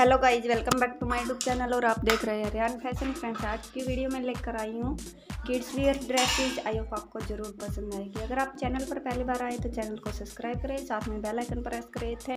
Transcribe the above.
Hello guys welcome back to my YouTube channel और आप देख रहे हैं रियान फ़ैशन फ्रेंड्स आज की वीडियो में लेकर आई हूँ kids wear dresses I hope आपको ज़रूर पसंद आएगी। अगर आप चैनल पर पहली बार आए तो चैनल को सब्सक्राइब करें, साथ में बेल आइकन प्रेस करें। थे